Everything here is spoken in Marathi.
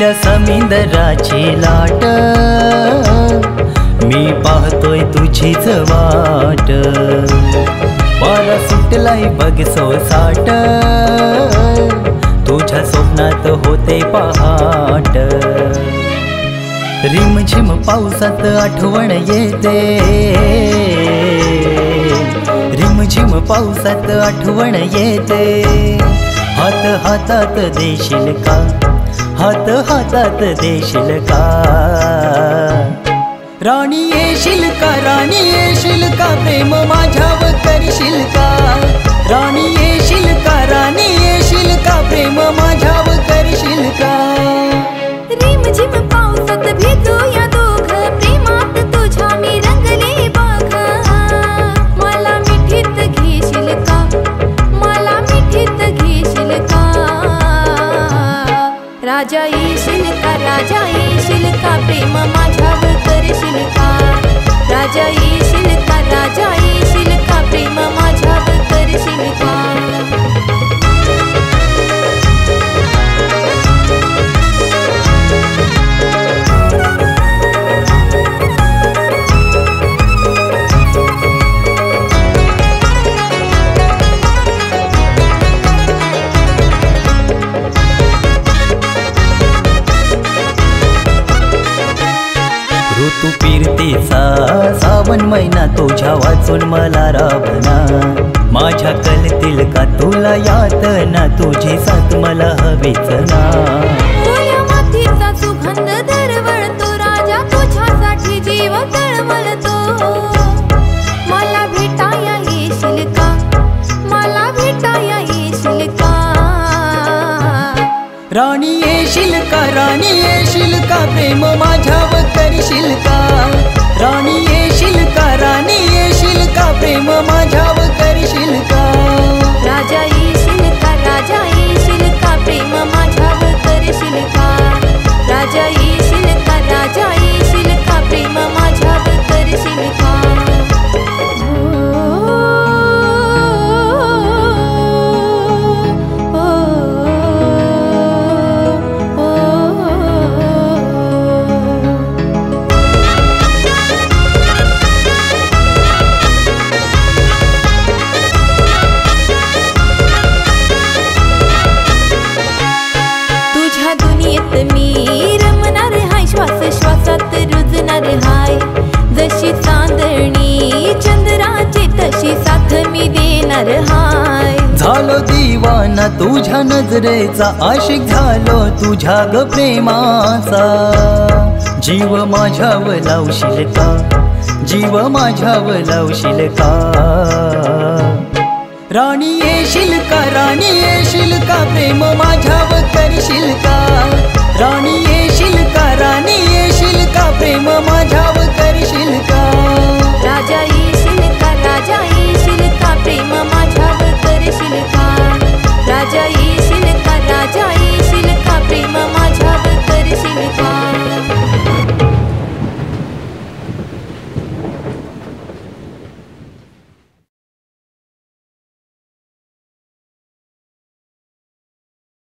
येईल समिंदराची लाट. मी पाहतोय तुझीच वाट. मला सुटलाय बघ सोसाट तुझ्या स्वप्नात होते पहाट. रिमझिम पावसात आठवण येते. रिमझिम पावसात आठवण येते. हात हातात देशील का? हात हातात देशील का? राणी येशील का? राणी येशील का? प्रेम माझ्यावर करशील का? राणी येशील का? राणी येशील का? प्रेम माझ्यावर करशील का? राजा येशील का राजा येशील का प्रेम माझ्यावर करशील फिरतेचा सावन महिना तुझ्या वाचून मला रावना माझ्या कलतील का तुला यातना? तुझी साथ मला हवीच ना. सुगंध दरवळतो. राजा तुझ्यासाठी जीव तळमळतो. येशील का? राणी येशील का? प्रेम माझ्यावर करशील का? राणी येशील का? राणी येशील का? प्रेम माझ्यावर करशील का? राजा येशील का? राजा येशील का? प्रेम माझ्यावर करशील का? राजा श्वासात रुजणार हाय. जशी चांदणी चंद्राची तशी साथ मी देणार हाय. झालो दिवाना तुझ्या नजरेचा आशिक झालो तुझ्या ग प्रेमाचा. जीव माझ्याव लावशील का? जीव माझ्यावर लावशील का? राणी येशील का? राणी येशील का? प्रेम माझ्यावर करशील